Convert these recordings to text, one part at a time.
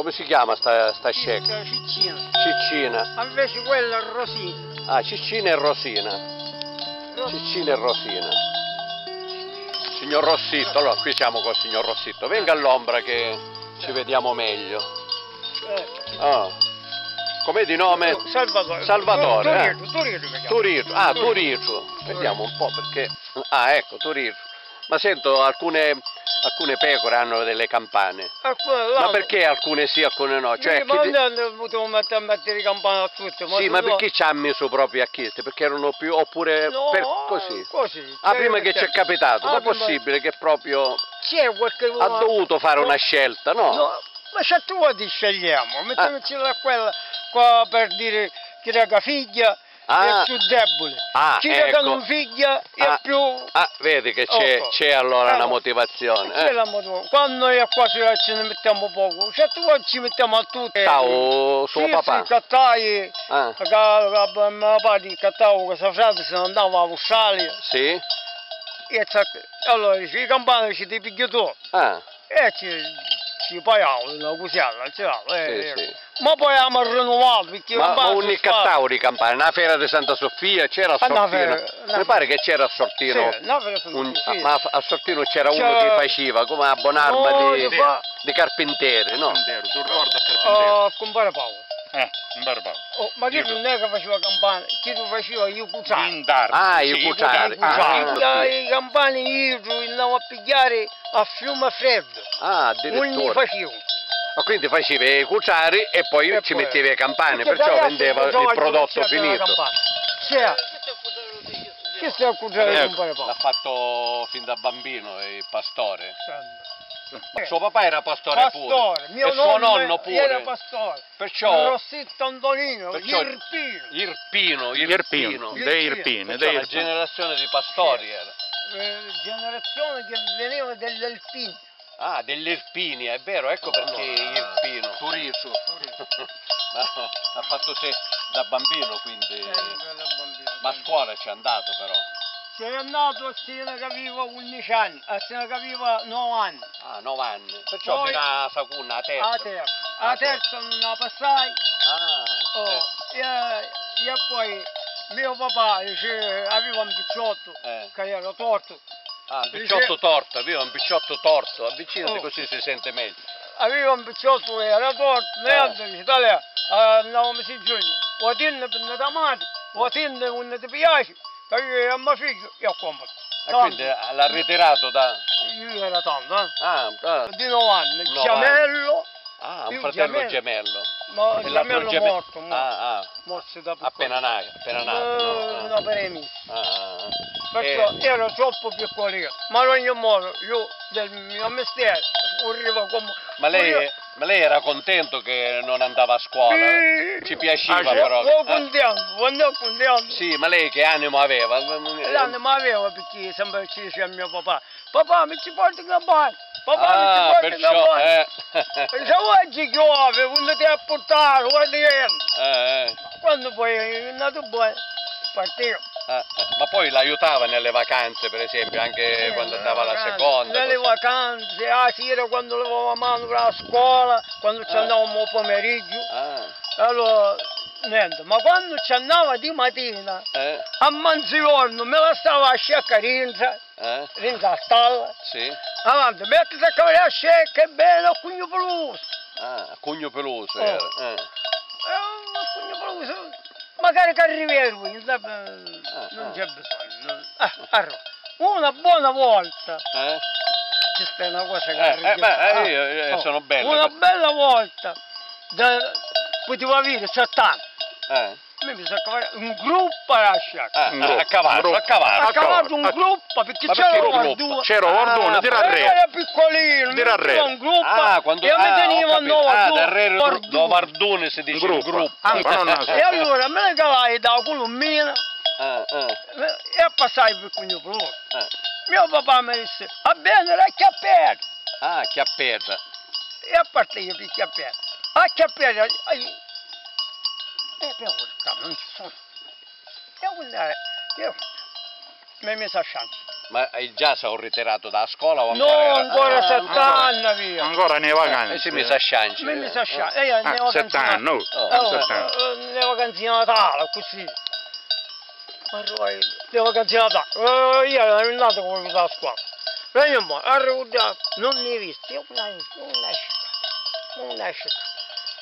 Come si chiama sta, sta scecca? Ciccina. Ciccina. Invece quella è Rosina. Ah, Ciccina e Rosina. Ciccina e Rosina. Signor Rossitto, allora qui siamo col signor Rossitto. Venga all'ombra che ci vediamo meglio. Eh. Ah. Com'è di nome? Salvatore. Salvatore, chiamo. Turito. Ah, Turito. Vediamo un po' perché... Ah, ecco, Turito. Ma sento alcune, alcune pecore hanno delle campane. Ah, quello là. Ma perché alcune sì, alcune no? Cioè, ma chi non potevo mettere mettere campane a tutte. Sì, ma perché ci ha messo proprio a chieste? Perché erano più... oppure No, per così? così. Ah, Cioè, prima che ci è capitato, Ah, ma è prima- possibile che proprio C'è qualche ha dovuto fare una scelta, no? No, ma se tu ti scegliamo, mettiamoci là quella qua per dire chi raga figlia Ah. è più debole. Ah, chi ecco. non figlia è Ah, più... Ah, vedi che c'è, Ecco. c'è allora una Allora, motivazione. C'è Eh? la moto. Quando noi qua ci ce ne mettiamo poco, se tu ci mettiamo a tutti. Ciao, suo sì, papà. Sì, cattai, Ah, mio padre cattavo questa frase se ne andava all'Australia. sì? E allora i campani ci ti piglio tu. Ah, E ci, ci pagavo una cosella, ce l'avo, eh, sì, eh. sì. Ma poi abbiamo rinnovato perché Ma, ma cattao di campane, una fiera di Santa Sofia, c'era a Ah, no, Sortino. Mi pare che c'era a Sortino. Sì, ma a Sortino c'era uno che faceva come a Bonarma No, di, fa- di carpentieri, no? Carpentiero, tu ricorda? Oh, compare Paolo. Eh, in barba. Oh, ma chi Io- non è che faceva campane, chi lo faceva io cuciare. Indar. Ah, i Sì, cuciari. cuciari. Ah, Ah, I, campani io andavo a pigliare a fiume freddo. Ah, Non li addirittura. facevo. Ah, quindi facevi i cuciari e poi E ci poi- mettevi le campane, Perché perciò vendeva il prodotto finito. campana. C'è. Chi sta a cuciare Ecco? L'ha fatto fin da bambino il pastore. Eh, Suo papà era pastore, Pastore, pure. mio e suo nonno era pure. pastore. Perciò Rossitto Antonino, Perciò- Irpino. Irpino, Irpino, Irpino. dei Irpini, Perciò dei una Irpini. generazione di pastori era. eh, generazione che veniva degli alpini. Ah, degli Irpini, è vero, ecco perché Irpino. Turiso. ha fatto se da bambino quindi. Ma a scuola ci è andato però. Se è andato a Sena che aveva 11 anni, a Sena che aveva 9 anni. Ah, 9 anni. Perciò Poi- fino a Sacuna, a terza. A terza. Ah, A terza non la passai. Ah, Oh, e, e poi mio papà dice, aveva un picciotto eh. che era torto. Ah, un picciotto torto, aveva un picciotto torto, avvicinati Oh. così si sente meglio. Aveva un picciotto che era torto, Eh. niente, dice, tale, andavamo si giugno. O tinne per le tamati, o tinne quando ti piace, io e mio figlio, io compro. E quindi l'ha ritirato da... Io era tanto, eh. Ah, ah, Di 9 anni, Nove gemello, ah, un fratello gemello. E l'altro gemello geme- morto, morto, Ah, ah, morto da appena nato, appena nato. No? no, per i miei. Ah, ah, ah. Perciò Eh, ero troppo piccolino, ma in ogni modo io del mio mestiere furivo come... ma, lei, ma lei era contento che non andava a scuola? Sì. Ci piaceva Ah, però. Sono eh? contento, ero contento. Sì, ma lei che animo aveva? L'anima aveva perché sempre ci diceva mio papà, papà mi ci porti la bagna, papà Ah, la perciò, eh. Se oggi piove, quando ti ha portato, guarda Eh, eh, quando poi è andato buono, partivo. eh, eh. Ma poi l'aiutava nelle vacanze, per esempio, anche Sì, quando andava alla vacanze, seconda. Nelle così. vacanze, a sera quando levavamo mano per la scuola, quando ci Ah. andavamo al pomeriggio. Ah, Allora, niente, ma quando ci andava di mattina, eh, a mezzogiorno me la stava a scecca rinza, eh, rinza a stalla. sì. Avanti, mettiti a cavare a scecca, è bene, a cugno peluso. Ah, cugno peloso Oh. era. Eh. Eh, cugno peluso, magari che arrivi lui, non c'è- Ah, non ah. c'è bisogno. non- Ah, allora, una buona volta, Eh? questa è una cosa che Eh, eh, beh, eh, ah, io- eh, oh, sono belle Una bella volta, da, potevo avere 7 anni. Eh. Mi bisogna cavare un gruppo a scecca. Ah, Un ah, gruppo, a cavallo, un gruppo. a cavallo. ha cavato un ah, gruppo perché ma c'era perché un gruppo? due. C'era Ah, Ordone, tira a Eh, re. era piccolino, Tira a mi re. un gruppo Ah, quando e mi ah, ho teneva capito. nuova Ah, due, del re Ordune. do Vardone si dice Un un gruppo. gruppo. Ah, ma non una E allora me ne cavai da colombina Ah, ah, e passai per cugno pro. ah. Mio papà mi disse, va bene, la chiappetta. Ah, chiappetta. E a parte io per chiappetta. A chiappetta, ai... E per urca, non ci sono. E quindi, io mi hai messo a chance. Ma eh, già si è ritirato da scuola o No, ancora? ancora Ah, sette ancora. anni via. Ancora nei Eh, vacanze. si mi sa scianci. Mi mi eh. sa scià- eh, io ne Ah, ho sette canzinato- anni, oh, Oh, sette anni. eh, eh, le vacanze di Natale, così. Ma poi, le vacanze di Natale, eh, io ero nato con la scuola. Veniamo, arrivo non ne ho visti, io non non esce, non esce.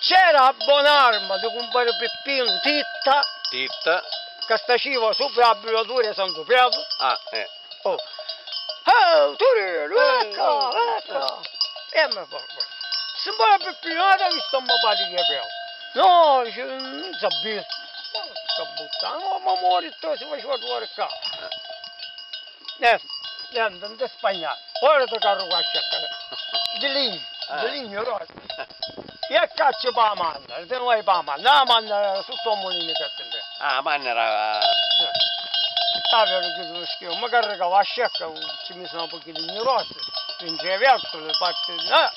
C'era a Bonarma di compare Peppino Titta, Titta. che staciva sopra la bilatura Santo Pietro. Ah, eh. Oh, oh, Turino, ecco, ecco. E mi fa, se poi la Peppinata vi sto un po' di che No, dice, non sapevo. Sto buttando, ma muori tu, si faceva fuori qua. Eh, eh, non ti spagnare. Ora ti carro qua a sciaccare. Di Ah. di legno rosso. E per se non hai per la manna, la manna sotto il mulino che attende. Ah, ma ne era... Aveva che lo schifo, ma caricava a sciacca, ci mi sono un pochino rosse, in ceviato, le parti di là.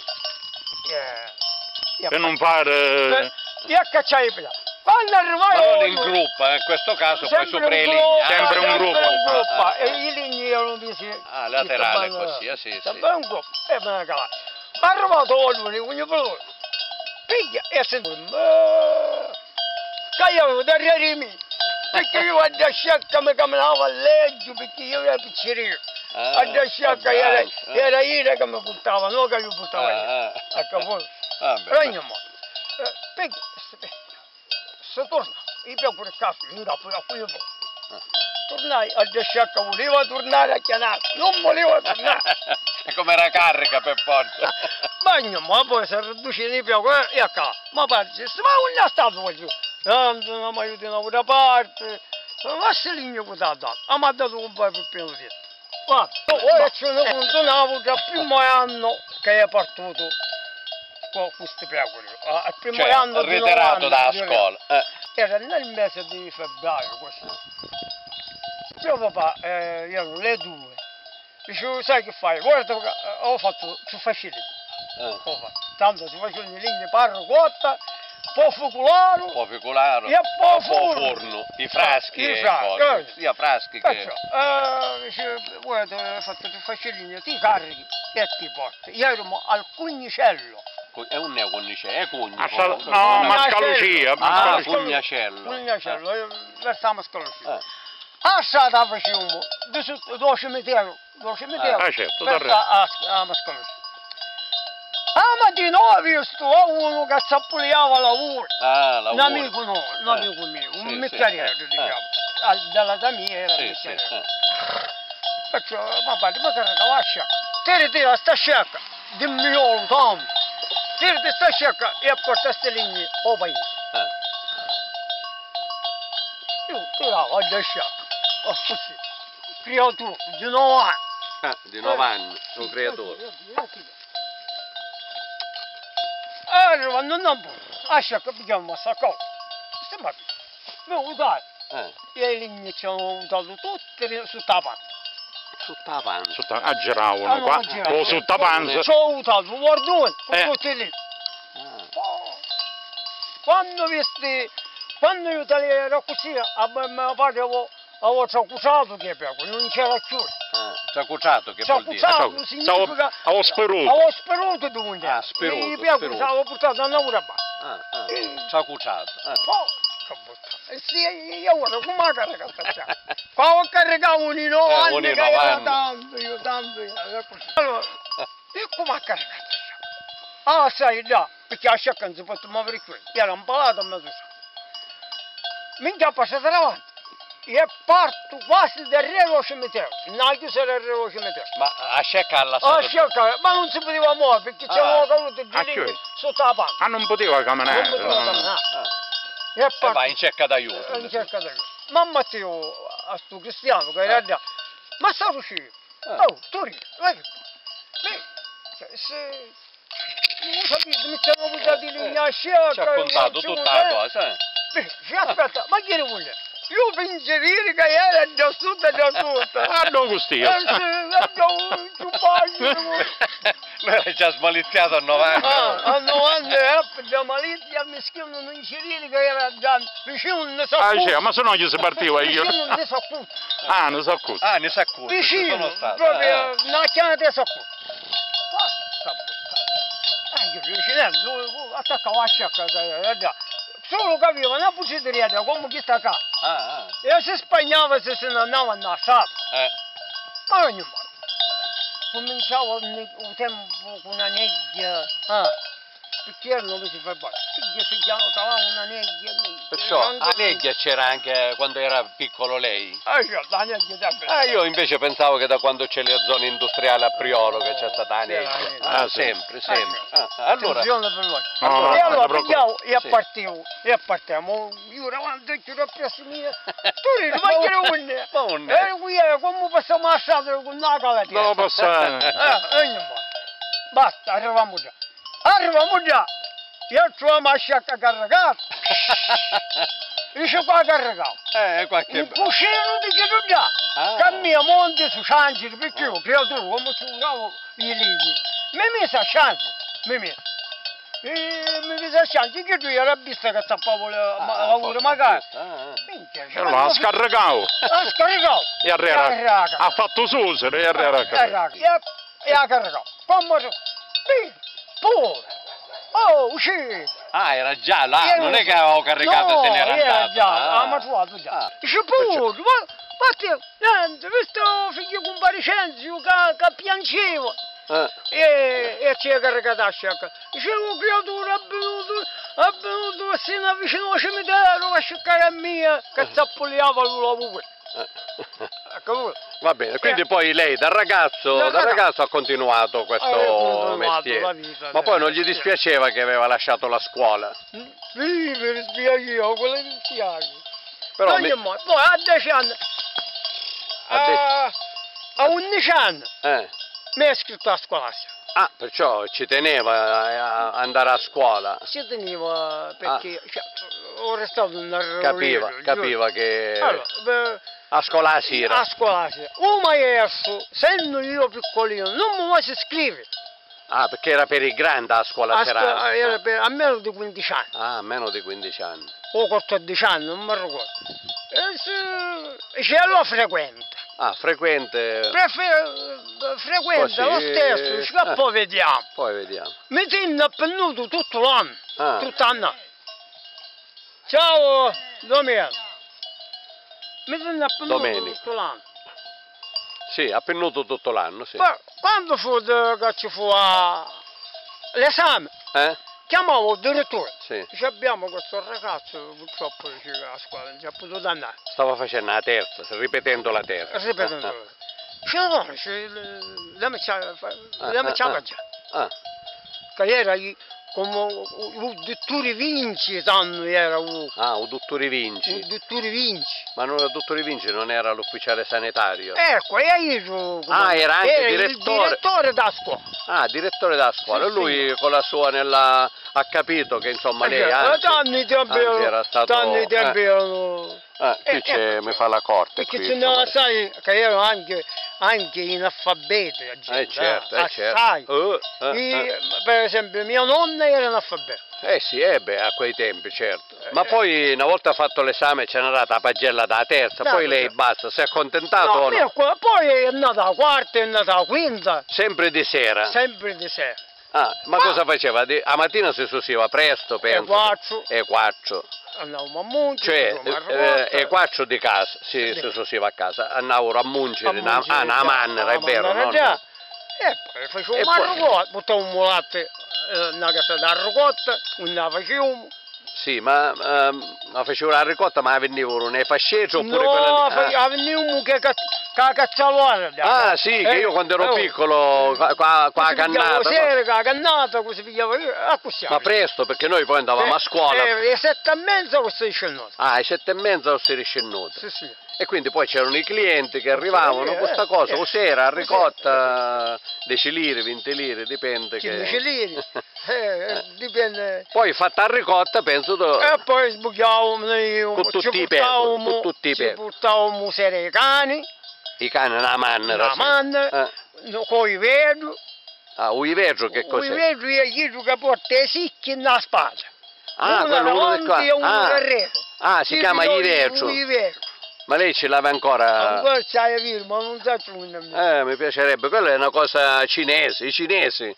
E... Per non fare... E a cacciare prima. Quando arrivai... Ma non in gruppo, eh, in questo caso poi sopra i ligni. Ah, Sempre un gruppo. un gruppo. Ah, ah, E i ligni erano visi... Ah, laterale così, eh, sì, sì. Sempre un gruppo. E me ne calai. Arrivato lui, quindi per lui. Piglia e sento... Che io avevo da di me. Perché io a da sciacca mi camminavo a leggio, perché io ero piccirino. Ah, A da sciacca era, ah, era io che mi buttava, non che io buttavo io. ah, ah. Ecco, poi... Ah, beh, Regniamo. Piglia, se torna. Io più pure il caso, io da pure a cui io Tornai a da sciacca, voleva tornare a chiamare, non voleva tornare. E come era carica per forza. Bagno, ma poi si riduce di più e a casa. Ma parti, ma non è stato oggi. Non mi aiuti da una parte. Ma se ligno che ti ha dato? Ah, mi ha dato un po' per pieno di Guarda, ora c'è una continuavo già il primo anno che è partito con questi. Ah, Il primo Cioè, anno ritirato 90, dalla scuola. Eh. Era nel mese di febbraio questo. Mio papà, eh, erano le due. Dicevo, sai che fai? Guarda, eh, ho fatto più facile. Eh. Tanto si facevano le linee parro cotta, poi focolaro, po' pecularo, E po' forno. forno, i fraschi I fraschi, sia fraschi che... Perciò, eh, dice, guarda, ho fatto più facile, ti carichi e ti porti. Io ero al Cugnicello. È un neoconnice, è cugno. A Sal- no, Cugno. Mascalucia, Ah, Mascalucia. Cugnacello. Cugnicello, io versavo scaloscia. Eh. A strada di sotto, do cimitero, do cimitero, Ah, certo, da verso a, a Mascaloscia. A mattina ho visto a uno che sappuliava lavoro, Ah, un lavoro. amico no, un Eh. amico mio, un Sì, meccaniero, sì, eh. diciamo. Al- Dalla da mia era Sì, sì, meccaniero. eh. Perciò, ma padre, ma caricava la sciacca. Tiri, tira sta sciacca, di miolo, tanto. Tiri sta sciacca e porta ste linee o paese. Eh. Io tiravo la sciacca, oh, così. Creatura, di 9 anni. Ah, di 9 anni, un creatore. Allora, non ho a sciacca pigliamo sta cosa. Sembra, mi ho usato. Eh. E le linee ci hanno usato tutte Tutta la panza. Sotto- a giravano Ah, qua, a girare. con sotto panza. Ci ho usato, guardone, con Eh. tutti lì. Ah. Oh. Quando visti, quando io ero così, a mio padre avevo, avevo che peco, non c'era più. Ah, Ciacucciato che vuol dire? Ciacucciato Stavo- significa... avevo speruto. Avevo speruto dunque. Ah, speruto, speruto. stavo portato a una Ah, ah. Ciacucciato. Eh. Oh, che botta. E sì, io ora come la carica sta Quando caricavo un ino Eh, anni un che ino era avanti. tanto, io tanto, io era così. Allora, io come la carica Ah, sai, là, perché la sciacca non si può muovere qui. Era impalato a mezzo Minchia passata davanti. E parto quasi del re cimitero. Non ha chiuso il re cimitero. Ma a scecca alla Ah, sciacca, ma non si poteva muovere perché Ah. c'erano caduto Ah, i chiudi. sotto la panca. Ah, non E E parto. vai in cerca d'aiuto. in cerca di lui. Ma Matteo, a sto cristiano che era Eh. là, ma sta uscendo? Eh. Oh, Torino, vai che Mi, cioè, se... Non sapete, mi ci hanno buttato in linea a sciacca. Ci ha contato tutta la cosa, eh? Beh, aspetta, ma chi ne vuole? Io pensieri che era già tutta già tutta. Ah, no, Gustio. Eh, sì, eh, già, giù bagno. Lui era già smaliziato a 90. Ah, a 90 anni, già malizia, mi scrivono inserire che era già vicino, ne so Ah, tutto. cioè, ma se no gli si partiva io. Vicino, ne so tutto. Ah, non so cosa. Ah, ne sa cosa, ci Vicino, sono stato. proprio, eh. una chiamata ne so tutto. Porca puttana. Ah, io riuscirei, attaccavo a sciacca, eh, già. Solo capivo una pucceteria, come chi sta qua. Ah, ah. E a. Eh. Ah. Perché non mi si fa bene? Perché si chiamava una nebbia. Perciò a Neggia c'era anche quando era piccolo lei. Ah, io, la nebbia sempre. Ah, io invece pensavo che da quando c'è le zone industriali a Priolo che c'è stata la la nebbia. Ah, Ah, sì. sempre, sempre. Ah, ah, allora, Attenzione per voi. No, no, e allora pigliavo e Sì. partivo, e partiamo. Io davanti a giuro presso mia. Tu non vai che un Ma un- E qui è come possiamo lasciare con una caletta. Non lo posso... Eh, volta. Basta, arriviamo già. Arriviamo già. Io trovo a sciacca carregata. Dice qua carregato. eh, qualche... Il cuscino di. Ah. Cammina monte su Sciangeli, perché io creatura, come ci usavo i ligi. Mi mise a Sciangeli, mi mise. E mi mise a Sciangeli, che tu eri vista che zappavo Ah, ma- ah, lavoro magari. Minchia, E allora, ha scarregato. Ha scaricato. E arriva... Ha fatto susere e arriva a casa. Carregato. E ha- E ha carregato. Sì, pure. Oh, sì. Ah, era già là, Io non è che avevo caricato no, e se n'era era andato. già, Ah. ah, ma trovato già. Ah. Dice pure, ma, ma te, niente, questo figlio comparicenzio che, che piangeva. Eh. E, e ci è caricata a sciacca. Dicevo, creatura, è venuto, è venuto vicino al cimitero a sciaccare a mia, che zappoliava lui la pure. Eh. Ecco, Va bene, quindi poi lei da ragazzo, Da da ragazzo. ha continuato questo Ah, ho continuato mestiere. vita, Ma poi non gli dispiaceva che aveva lasciato la scuola. Sì, mi dispiacevo, quello mi dispiace. Però mi- Poi a 10 anni, A a, a 11 anni, eh. mi è iscritto a scolastica. Ah, perciò ci teneva a andare a scuola. Si teneva perché cioè, ho restato un Ah. Capiva, capiva che Allora, beh, a scolastica. a scolastica, un maestro, essendo io piccolino, non mi vuole iscrivere. Ah, perché era per i grandi a scuola A, serale. scuola- era per almeno di 15 anni, Ah, meno di 15 anni. o 14 anni, non mi ricordo. E se, ce lo frequenta. Ah, frequente. Prefer- frequenta lo stesso, dice, eh. poi vediamo. Poi vediamo. Mi tiene appennuto tutto l'anno, Ah. tutto l'anno. Ciao Domenica. Mi tiene appennuto Domenica. tutto l'anno. Sì, ha pennuto tutto l'anno, sì. Ma quando fu che ci fu a- l'esame, Eh? chiamavo il direttore. Sì. Dice abbiamo questo ragazzo purtroppo dice, a scuola non ci ha potuto andare. Stava facendo la terza, ripetendo la terza. Ripetendo. Dice no, dice, le- lei mi c'ha lei mi ah, ah. già. Ah, Che era come il dottore Vinci, tanto era il ah, un dottore Vinci. il dottore Vinci. Ma non, il dottore Vinci non era l'ufficiale sanitario. Ecco, e io Ah, era anche il direttore. direttore da scuola. Ah, direttore della scuola. Sì, Lui con la sua nella... ha capito che insomma lei Eh, anche, tanti tempi erano, era stato... tanti tempi eh, erano. eh, qui eh, c'è, ecco. mi fa la corte Perché qui. ce ne sai che ero anche, anche analfabeto. la gente, Eh certo, eh certo. assai. Eh, eh, I- eh. per esempio mia nonna era analfabeta. Eh sì, eh beh, a quei tempi, certo. Ma Eh, poi una volta fatto l'esame ce n'era data la pagella da terza, Da poi lei terza. basta, si è accontentato No, o no? qua- poi è andata la quarta, è andata la quinta, Sempre di sera. sempre di sera. Ah, ma Ma- cosa faceva? Di- A mattina si susiva presto, penso. quattro. E quattro. Andavamo a Munci, Cioè, andavamo eh, Rotta. e quattro di casa, si, Sì. si susiva a casa. Andavano a mungere, A na- Munci, ah, una già, mannera, è vero, no? già. E poi facevo una poi- ricotta, buttavo un latte eh, nella casa da ricotta, una facevo. Sì, ma ehm, ma facevo la ricotta, ma venivano nei fascetti oppure No, quella... fa- ah. venivo che ca- ca- cazzalona. Ah, sì, che io quando ero piccolo, qua, qua, qua a cannata, no? Sera, qua a cannata, così pigliavo io, a così. ma presto, perché noi poi andavamo a scuola. Eh, e sette e mezza questo è scenato. Ah, alle sette e mezza si riscenduto. Sì, sì. E quindi poi c'erano i clienti che arrivavano eh, questa eh, cosa, eh. o sera, a Così, ricotta, 10 lire, 20 lire, dipende che... 15 lire. Eh, Eh. dipende. Poi fatta la ricotta, penso tu... E poi sbucchiavamo, io, Con tutti i pecori, con tutti i ci pecori. portavamo sere i cani, I cani una mannera. la manna, Eh. con i vetri, Ah, un vetro che cos'è? vetri e gli che porta i sicchi nella spalla. Ah, uno quello uno davanti qua. Ah. Ah, si chiama i vetro. Ma lei ce l'aveva ancora? Ancora c'hai ma non sa. Eh, mi piacerebbe, quella è una cosa cinese, i cinesi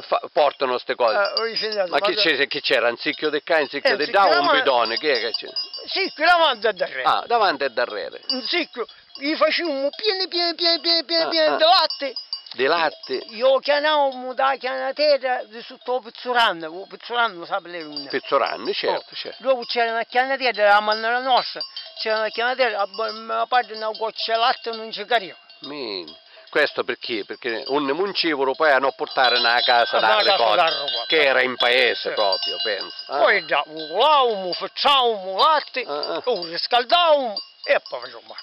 fa- portano queste cose. Eh, ho insegnato, Ma chi, c'era? Un sicchio di cane, un sicchio Eh, di sicchio da, un davanti. bidone, chi è che c'è? Sì, davanti e da re. Ah, davanti e darrere. Un sicco, gli facevamo pieni, pieni, pieni, pieni, pieni, Ah, ah. di latte. Di latte, Io chiamavo da chianatera di sotto pizzurando lo sa lei non è. pizzoranni, certo, Oh, certo. Dopo c'era una chianatera, la maniera nostra, c'era una chianatera, a a parte una goccia di latte non ci cariva. Min. Questo perché? Perché un muncivolo poi a non portare nella casa Ah, da ricotta. che era in paese Sì. proprio, penso. Ah. Poi da volavamo, facciamo latte, Ah, ah. lo riscaldavamo e poi facevamo.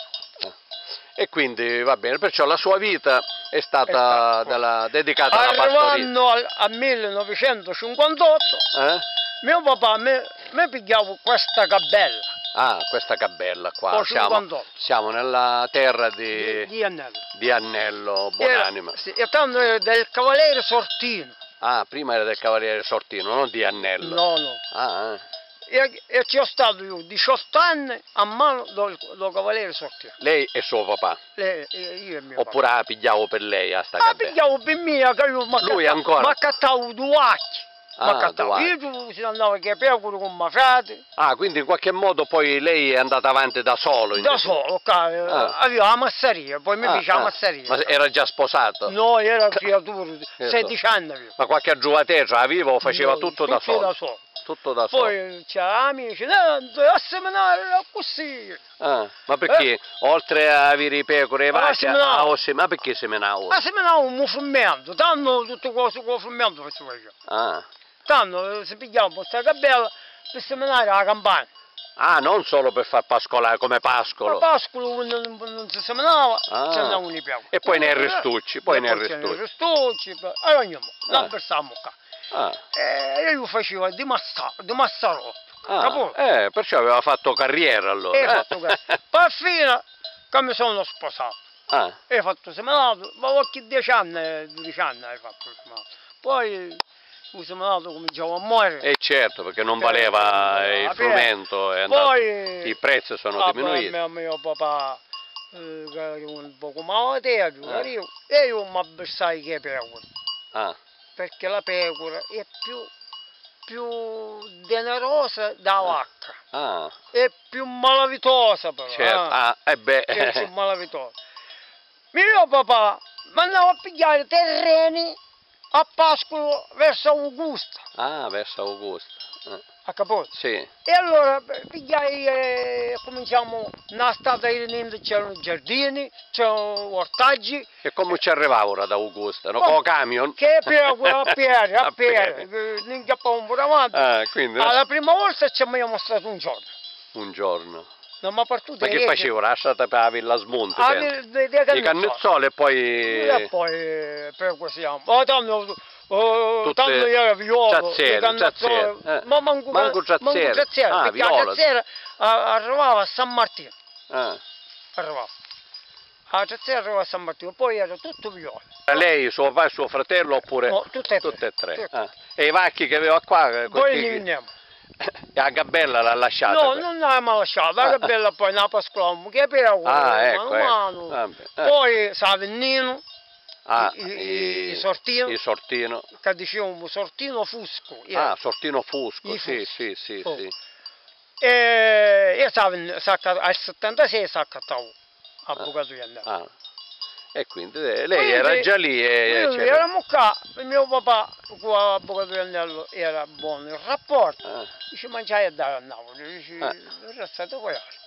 E quindi va bene, perciò la sua vita è stata della- dedicata alla pastoria. Arrivando al, a 1958, Eh? mio papà mi, mi pigliava questa gabella Ah, questa gabella qua, siamo, 58. siamo nella terra di, di, di Annello. di Annello Era- Buonanima. sì, e tanto era del cavaliere Sortino. Ah, prima era del Cavaliere Sortino, non di Annello. No, no. Ah, ah. E, e ci ho stato io 18 anni a mano del, del cavaliere Sortino. lei e suo papà, Le- e io e mio oppure la pigliavo per lei a sta papà. Gabella? pigliavo per mia che io mi Lui ancora? Ma accattavo due acchi. Ah, Ma Io si andava che pecore con ma frate. Ah, quindi in qualche modo poi lei è andata avanti da solo? Da solo, ca- eh, Ah. aveva la masseria, poi mi Ah, piaceva ah. la masseria. Ma era già sposato? No, era creatura, Che 16 anni. Ma qualche aggiuatezza aveva o faceva No, tutto da solo? da solo. Tutto da solo. Poi c'era amici, no, a seminare così. Ah, ma perché oltre a avere i pecore e Ma vacche, seminavo. ah, sì, ma perché seminavo? A seminare un frumento, tanto tutto questo con il frumento facevo io. Ah. Tanto eh, si pigliava questa gabella per seminare la campagna. Ah, non solo per far pascolare come Ma pascolo. pascolo non, non si seminava, Ah. ci andavano i piedi. E poi nei restucci, poi nei restucci. Restucci, poi- allora andiamo, Ah. la versavamo qua. Ah, E io facevo di massa, di massarotto, ah, capito? eh, perciò aveva fatto carriera allora. E eh. fatto che, poi fino che mi sono sposato. Ah, E ho fatto seminato, ma qualche 10 anni, 12 anni hai fatto seminato. Poi il seminato cominciava a morire. e certo, perché non Eh, valeva eh, il frumento, Poi i prezzi sono ah, diminuiti. poi mio, mio papà eh, che era un poco malato, Ah. io, e io mi avversai che pecora, Ah, perché la pecora è più, più generosa da vacca, ah, è più malavitosa però. certo. eh. Ah, e beh, che sono malavitosi. Mio papà mandava a pigliare terreni a Pascolo verso Augusta, ah, verso Augusta. Eh, a Capote. Sì, E allora pigliai e cominciamo, nella strada di Rininde c'erano giardini, c'erano ortaggi, e come ci arrivava ora da Augusta? No, Oh, con camion? che per a piedi, a piedi, ne incappavamo pure avanti. Ah, quindi Alla prima volta ci abbiamo mostrato un giorno, un giorno. non mi ha partito Ma che facevo? Lasciata per la Villa Smonte, Ah, penso. dei, dei, dei I cannezzoli e poi... E poi eh, per così. Ma tanto, oh, Tutte tanto io ero viola, giazziere, eh. ma manco, Manco manco giazziere, Ah, perché la viola. giazziera ah, arrivava a San Martino, Ah. arrivava. La giazziera arrivava a San Martino, poi era tutto viola. Lei, suo papà e suo fratello oppure... No, tutte e tre. Tutte e tre. Tutte. ah. E i vacchi che aveva qua... eh, Poi li veniamo. E a Gabella l'ha lasciata? No, que- non l'abbiamo lasciata, Ah. che bella poi la pascolavamo, che per Ah, ecco, mano a ecco. Vabbè, eh. Poi Savennino, Ah, i- i- i sortino. Il sortino. che dicevamo sortino fusco. era. Ah, sortino Fusco, I sì, Fusco. sì, sì, Oh. sì. E io stavo al 76 s'accattavo avvocato di andare. Ah. E quindi eh, lei Quindi, era già lì e... C'era- eravamo qua, il mio papà l'avvocato di Anello era buono il rapporto, Ah. dice mangiai a dare a Napoli, dice Ah. il resto poi altro.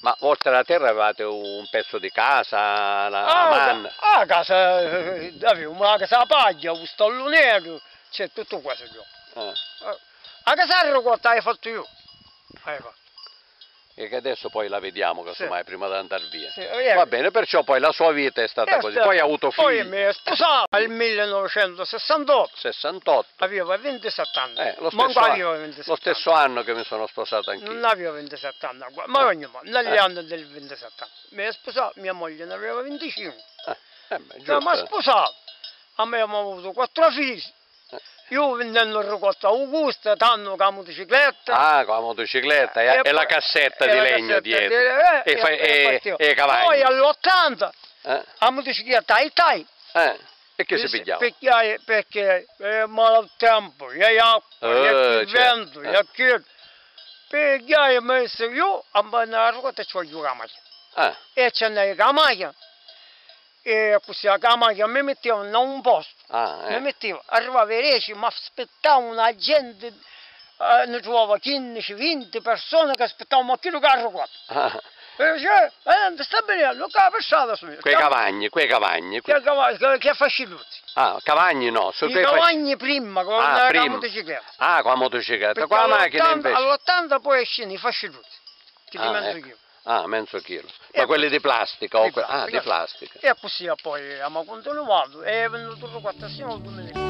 Ma oltre alla terra avevate un pezzo di casa, la Ah, manna? a casa eh, avevo una casa a paglia, un stallo nero, c'è tutto questo. Ah. A casa quanto hai fatto io. Hai fatto. E che adesso poi la vediamo, casomai, Sì. prima di andare via. Sì, eh, Va bene, perciò poi la sua vita è stata eh, così. Poi ha avuto Poi figli. mi è sposato nel 1968, 68. aveva 27 anni. Eh, lo, stesso, anno, 27 lo stesso anno che mi sono sposato anch'io. Non aveva 27 anni, ma ogni modo, negli Eh. anni del 27 anni. Mi è sposato, mia moglie ne aveva 25. Eh, eh beh, No, ma sposato. Abbiamo avuto quattro figli. Eh. Io ricotto a Augusta, tanno con la motocicletta. Ah, con la motocicletta e, e poi- la cassetta e di legno cassetta dietro. di- eh, e, e- e cavalli. Poi all'80 Eh, la motocicletta ai tai. eh, E che si pigliava? Perché, perché è maltempo, è acqua, Eh, è certo. vento, Eh. è che. Perché ho messo io a la ruota ci voglio la macchina. E ce n'è la macchina. E la macchina mi mettevano in un posto. ah, Mi eh. mettevo, arrivava i reci, mi aspettava una gente, eh, ne trovavo 15-20 persone che aspettavano, ma chi lo carro qua? Ah, E dice, eh, sta bene, lo capo per strada su quei cavagni, quei cavagni. Che, cavalli, che, che fasciluti. Ah, cavagni no, I quei cavagni prima, con Ah, la, prima. la motocicletta. Ah, con la motocicletta, con la macchina all'80 invece. all'80 poi escono i fasciluti, che Ah, di mezzo ecco. Ah, mezzo chilo. E- Ma quelli di plastica? Di que- Ah, plastica. di plastica. E così poi abbiamo continuato e è venuto il 4 sino al 2000.